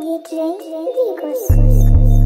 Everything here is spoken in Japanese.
DJ Vigos.